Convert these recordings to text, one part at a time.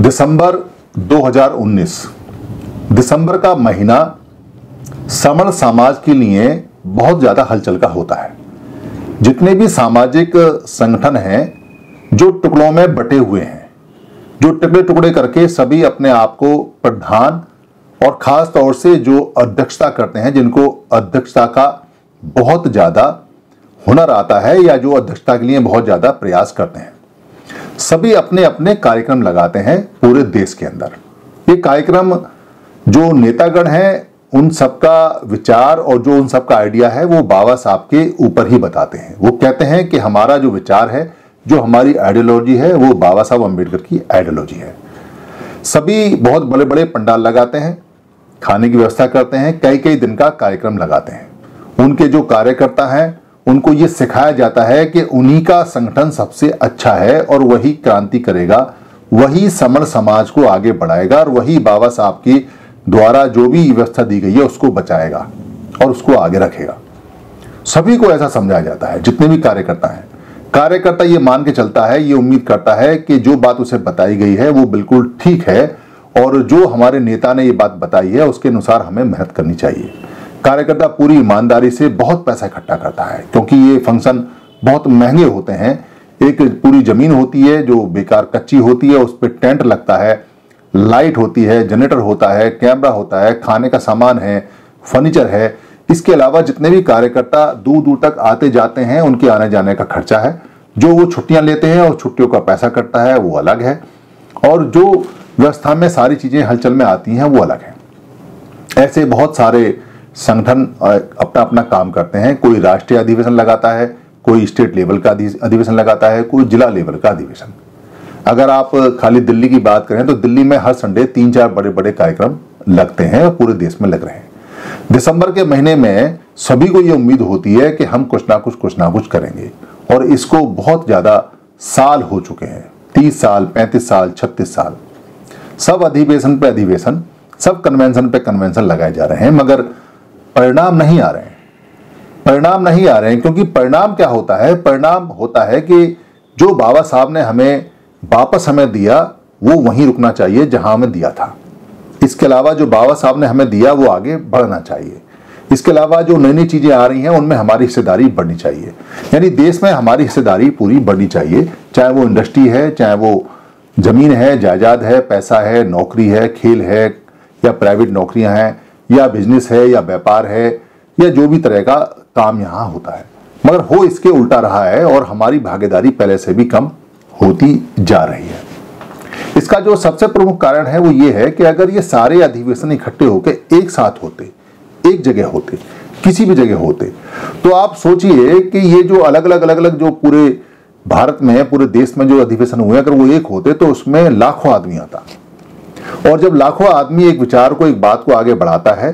दिसंबर 2019 दिसंबर का महीना समण समाज के लिए बहुत ज़्यादा हलचल का होता है। जितने भी सामाजिक संगठन हैं, जो टुकड़ों में बटे हुए हैं, जो टुकड़े टुकड़े करके सभी अपने आप को प्रधान और खास तौर से जो अध्यक्षता करते हैं, जिनको अध्यक्षता का बहुत ज़्यादा हुनर आता है या जो अध्यक्षता के लिए बहुत ज़्यादा प्रयास करते हैं। सभी अपने अपने कार्यक्रम लगाते हैं पूरे देश के अंदर। ये कार्यक्रम जो नेतागण हैं, उन सबका विचार और जो उन सबका आइडिया है, वो बाबा साहब के ऊपर ही बताते हैं। वो कहते हैं कि हमारा जो विचार है, जो हमारी आइडियोलॉजी है, वो बाबा साहब अंबेडकर की आइडियोलॉजी है। सभी बहुत बड़े बड़े पंडाल लगाते हैं, खाने की व्यवस्था करते हैं कई कई दिन का कार्यक्रम लगाते हैं। उनके जो कार्यकर्ता हैं उनको ये सिखाया जाता है कि उन्हीं का संगठन सबसे अच्छा है और वही क्रांति करेगा, वही समण समाज को आगे बढ़ाएगा और वही बाबा साहब के द्वारा जो भी व्यवस्था दी गई है उसको बचाएगा और उसको आगे रखेगा। सभी को ऐसा समझाया जाता है, जितने भी कार्यकर्ता हैं। कार्यकर्ता ये मान के चलता है, ये उम्मीद करता है कि जो बात उसे बताई गई है वो बिल्कुल ठीक है और जो हमारे नेता ने ये बात बताई है उसके अनुसार हमें मेहनत करनी चाहिए। कार्यकर्ता पूरी ईमानदारी से बहुत पैसा इकट्ठा करता है, क्योंकि ये फ़ंक्शन बहुत महँगे होते हैं। एक पूरी ज़मीन होती है जो बेकार कच्ची होती है, उस पर टेंट लगता है, लाइट होती है, जनरेटर होता है, कैमरा होता है, खाने का सामान है, फर्नीचर है। इसके अलावा जितने भी कार्यकर्ता दूर दूर तक आते जाते हैं, उनके आने जाने का खर्चा है। जो वो छुट्टियाँ लेते हैं और छुट्टियों का पैसा कटता है, वो अलग है। और जो व्यवस्था में सारी चीज़ें हलचल में आती हैं, वो अलग है। ऐसे बहुत सारे संगठन अपना अपना काम करते हैं। कोई राष्ट्रीय अधिवेशन लगाता है, कोई स्टेट लेवल का अधिवेशन लगाता है, कोई जिला लेवल का अधिवेशन। अगर आप खाली दिल्ली की बात करें तो दिल्ली में हर संडे तीन चार बड़े बड़े कार्यक्रम लगते हैं और पूरे देश में लग रहे हैं। दिसंबर के महीने में सभी को यह उम्मीद होती है कि हम कुछ ना कुछ कुछ ना कुछ करेंगे। और इसको बहुत ज़्यादा साल हो चुके हैं। तीस साल, पैंतीस साल, छत्तीस साल। सब अधिवेशन पे अधिवेशन, सब कन्वेंशन पे कन्वेंशन लगाए जा रहे हैं, मगर परिणाम नहीं आ रहे हैं। परिणाम नहीं आ रहे हैं, क्योंकि परिणाम क्या होता है? परिणाम होता है कि जो बाबा साहब ने हमें वापस हमें दिया, वो वहीं रुकना चाहिए जहाँ हमें दिया था। इसके अलावा जो बाबा साहब ने हमें दिया, वो आगे बढ़ना चाहिए। इसके अलावा जो नई नई चीज़ें आ रही हैं, उनमें हमारी हिस्सेदारी बढ़नी चाहिए। यानी देश में हमारी हिस्सेदारी पूरी बढ़नी चाहिए, चाहे वो इंडस्ट्री है, चाहे वो ज़मीन है, जायदाद है, पैसा है, नौकरी है, खेल है, या प्राइवेट नौकरियाँ हैं या बिज़नेस है या व्यापार है या जो भी तरह का काम यहाँ होता है, मगर हो इसके उल्टा रहा है और हमारी भागीदारी पहले से भी कम होती जा रही है। इसका जो सबसे प्रमुख कारण है वो ये है कि अगर ये सारे अधिवेशन इकट्ठे होकर एक साथ होते, एक जगह होते, किसी भी जगह होते तो आप सोचिए कि ये जो अलग अलग अलग अलग जो पूरे भारत में पूरे देश में जो अधिवेशन हुए, अगर वो एक होते तो उसमें लाखों आदमी आता। और जब लाखों आदमी एक विचार को, एक बात को आगे बढ़ाता है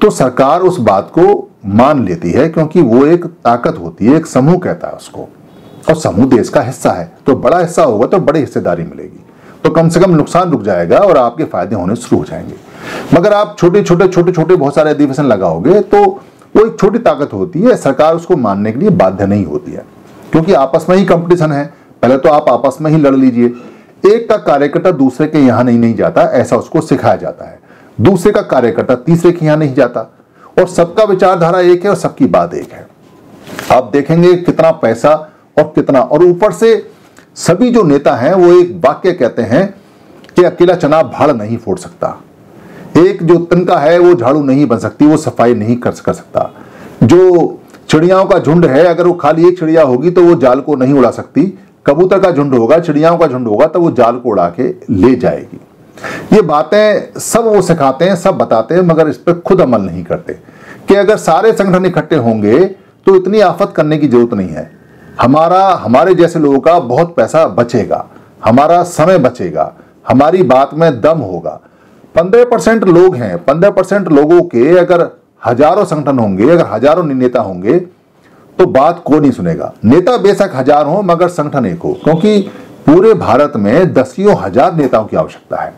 तो सरकार उस बात को मान लेती है क्योंकि वो एक ताकत होती है, एक समूह कहता है उसको। और समूह देश का हिस्सा है तो बड़ा हिस्सा होगा तो बड़ी हिस्सेदारी मिलेगी। तो कम से कम नुकसान रुक जाएगा और आपके फ़ायदे होने शुरू हो जाएँगे। मगर आप छोटे छोटे छोटे छोटे बहुत सारे अधिवेशन लगाओगे तो वो एक छोटी ताकत होती है, सरकार उसको मानने के लिए बाध्य नहीं होती है। क्योंकि आपस में ही कंपटीशन है। पहले तो आप आपस में ही लड़ लीजिए। एक का कार्यकर्ता दूसरे के यहाँ नहीं नहीं जाता, ऐसा उसको सिखाया जाता है। दूसरे का कार्यकर्ता तीसरे के यहाँ नहीं जाता। और सबका विचारधारा एक है और सबकी बात एक है। आप देखेंगे कितना पैसा और कितना, और ऊपर से सभी जो नेता हैं, वो एक वाक्य कहते हैं कि अकेला चना भाड़ नहीं फोड़ सकता। एक जो तिनका है, वो झाड़ू नहीं बन सकती, वो सफ़ाई नहीं कर सकता। जो चिड़ियाओं का झुंड है, अगर वो खाली एक चिड़िया होगी तो वो जाल को नहीं उड़ा सकती। कबूतर का झुंड होगा, चिड़ियाओं का झुंड होगा तो वो जाल को उड़ा के ले जाएगी। ये बातें सब वो सिखाते हैं, सब बताते हैं, मगर इस पर खुद अमल नहीं करते। कि अगर सारे संगठन इकट्ठे होंगे तो इतनी आफत करने की ज़रूरत नहीं है। हमारा, हमारे जैसे लोगों का बहुत पैसा बचेगा, हमारा समय बचेगा, हमारी बात में दम होगा। पंद्रह परसेंट लोग हैं, पंद्रह परसेंट लोगों के अगर हज़ारों संगठन होंगे, अगर हज़ारों नेता होंगे तो बात को नहीं सुनेगा। नेता बेशक हज़ार हो, मगर संगठन एक हो, क्योंकि पूरे भारत में दसियों हज़ार नेताओं की आवश्यकता है।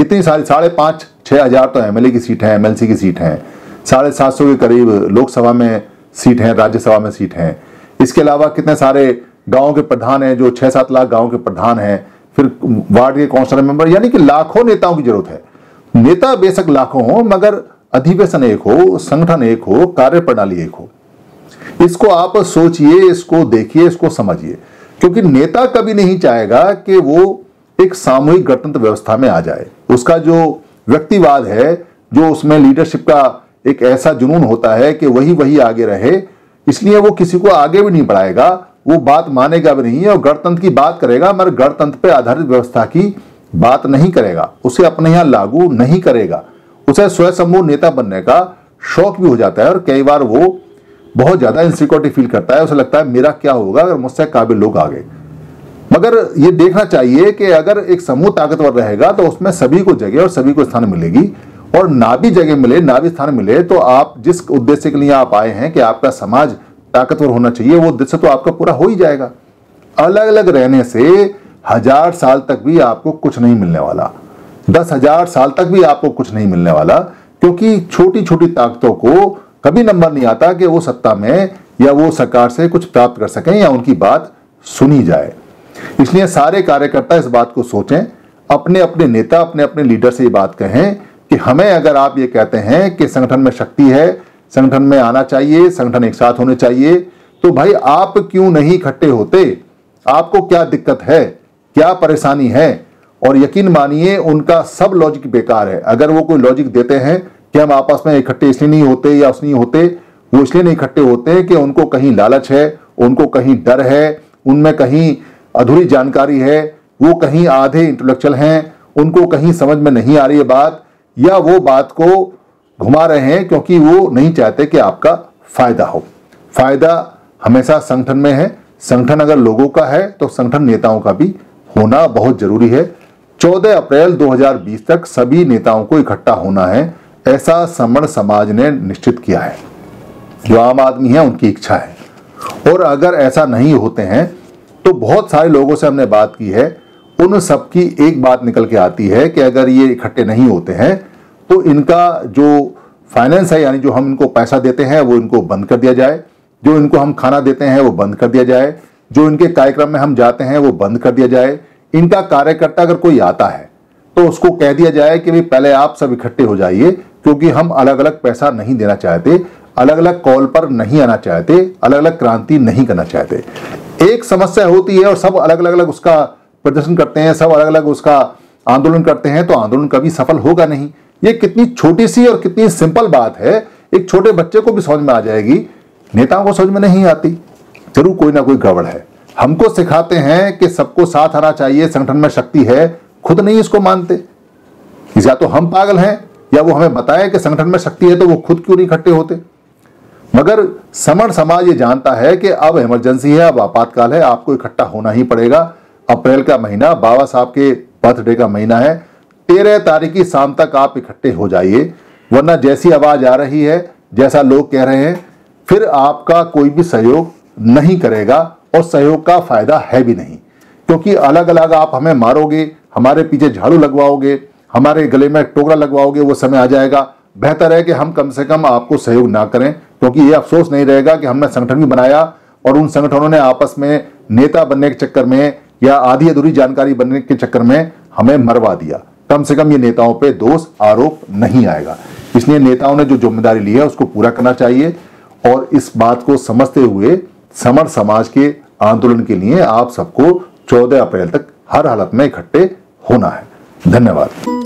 इतनी सारी, साढ़े पाँच, छह हज़ार तो एमएलए की सीट है, एमएलसी की सीट है। साढ़े सात सौ के करीब लोकसभा में सीट है, राज्यसभा में सीट है। इसके अलावा कितने सारे गाँव के प्रधान हैं, जो छह सात लाख गाँव के प्रधान हैं, फिर वार्ड के काउंसिलर मेंबर, यानी कि लाखों नेताओं की ज़रूरत है। नेता बेशक लाखों हो, मगर अधिवेशन एक हो, संगठन एक हो कार्य प्रणाली एक हो। इसको आप सोचिए, इसको देखिए, इसको समझिए। क्योंकि नेता कभी नहीं चाहेगा कि वो एक सामूहिक गणतंत्र व्यवस्था में आ जाए। उसका जो व्यक्तिवाद है, जो उसमें लीडरशिप का एक ऐसा जुनून होता है कि वही वही आगे रहे, इसलिए वो किसी को आगे भी नहीं बढ़ाएगा। वो बात मानेगा भी नहीं और गणतंत्र की बात करेगा, मगर गणतंत्र पर आधारित व्यवस्था की बात नहीं करेगा। उसे अपने यहाँ लागू नहीं करेगा। उसे स्वयं नेता बनने का शौक भी हो जाता है और कई बार वो बहुत ज़्यादा इनसिक्योरिटी फील करता है, उसे लगता है मेरा क्या होगा अगर मुझसे काबिल लोग आ गए। मगर ये देखना चाहिए कि अगर एक समूह ताकतवर रहेगा तो उसमें सभी को जगह और सभी को स्थान मिलेगी। और ना भी जगह मिले, ना भी स्थान मिले तो आप जिस उद्देश्य के लिए आप आए हैं कि आपका समाज ताकतवर होना चाहिए, वो उद्देश्य तो आपका पूरा हो ही जाएगा। अलग अलग रहने से हज़ार साल तक भी आपको कुछ नहीं मिलने वाला। दस हज़ार साल तक भी आपको कुछ नहीं मिलने वाला, क्योंकि छोटी छोटी ताकतों को कभी नंबर नहीं आता कि वो सत्ता में या वो सरकार से कुछ प्राप्त कर सकें या उनकी बात सुनी जाए। इसलिए सारे कार्यकर्ता इस बात को सोचें अपने अपने नेता अपने अपने लीडर से ये बात कहें कि हमें अगर आप ये कहते हैं कि संगठन में शक्ति है, संगठन में आना चाहिए, संगठन एक साथ होने चाहिए तो भाई आप क्यों नहीं इकट्ठे होते? आपको क्या दिक्कत है? क्या परेशानी है? और यकीन मानिए, उनका सब लॉजिक बेकार है। अगर वो कोई लॉजिक देते हैं कि हम आपस में इकट्ठे इसलिए नहीं होते या उसलिए होते, वो इसलिए नहीं इकट्ठे होते कि उनको कहीं लालच है, उनको कहीं डर है, उनमें कहीं अधूरी जानकारी है, वो कहीं आधे इंटेलेक्चुअल हैं, उनको कहीं समझ में नहीं आ रही है बात, या वो बात को घुमा रहे हैं क्योंकि वो नहीं चाहते कि आपका फ़ायदा हो। फ़ायदा हमेशा संगठन में है। संगठन अगर लोगों का है तो संगठन नेताओं का भी होना बहुत ज़रूरी है। 14 अप्रैल 2020 तक सभी नेताओं को इकट्ठा होना है। ऐसा समण समाज ने निश्चित किया है। जो आम आदमी है, उनकी इच्छा है। और अगर ऐसा नहीं होते हैं तो बहुत सारे लोगों से हमने बात की है। उन सबकी एक बात निकल के आती है कि अगर ये इकट्ठे नहीं होते हैं तो इनका जो फाइनेंस है, यानी जो हम इनको पैसा देते हैं, वो इनको बंद कर दिया जाए। जो इनको हम खाना देते हैं, वो बंद कर दिया जाए। जो इनके कार्यक्रम में हम जाते हैं, वो बंद कर दिया जाए। इनका कार्यकर्ता अगर कोई आता है तो उसको कह दिया जाए कि भाई, पहले आप सब इकट्ठे हो जाइए। क्योंकि हम अलग अलग पैसा नहीं देना चाहते अलग अलग कॉल पर नहीं आना चाहते अलग अलग क्रांति नहीं करना चाहते। एक समस्या होती है और सब अलग अलग अलग उसका प्रदर्शन करते हैं, सब अलग अलग उसका आंदोलन करते हैं तो आंदोलन कभी सफल होगा नहीं। ये कितनी छोटी सी और कितनी सिंपल बात है, एक छोटे बच्चे को भी समझ में आ जाएगी, नेताओं को समझ में नहीं आती। ज़रूर कोई ना कोई गड़बड़ है। हमको सिखाते हैं कि सबको साथ आना चाहिए, संगठन में शक्ति है, खुद नहीं इसको मानते। या तो हम पागल हैं या वो हमें बताए कि संगठन में शक्ति है तो वो खुद क्यों नहीं इकट्ठे होते? मगर समण समाज ये जानता है कि अब इमरजेंसी है, अब आपातकाल है, आपको इकट्ठा होना ही पड़ेगा। अप्रैल का महीना, बाबा साहब के बर्थडे का महीना है। तेरह तारीख की शाम तक आप इकट्ठे हो जाइए, वरना जैसी आवाज़ आ रही है, जैसा लोग कह रहे हैं, फिर आपका कोई भी सहयोग नहीं करेगा और सहयोग का फ़ायदा है भी नहीं। क्योंकि अलग अलग आप हमें मारोगे, हमारे पीछे झाड़ू लगवाओगे हमारे गले में टोकरा लगवाओगे, वो समय आ जाएगा। बेहतर है कि हम कम से कम आपको सहयोग ना करें, क्योंकि ये अफसोस नहीं रहेगा कि हमने संगठन भी बनाया और उन संगठनों ने आपस में नेता बनने के चक्कर में या आधी अधूरी जानकारी बनने के चक्कर में हमें मरवा दिया। कम से कम ये नेताओं पे दोष आरोप नहीं आएगा। इसलिए नेताओं ने जो ज़िम्मेदारी ली है, उसको पूरा करना चाहिए और इस बात को समझते हुए समर समाज के आंदोलन के लिए आप सबको 14 अप्रैल तक हर हालत में इकट्ठे होना है। धन्यवाद।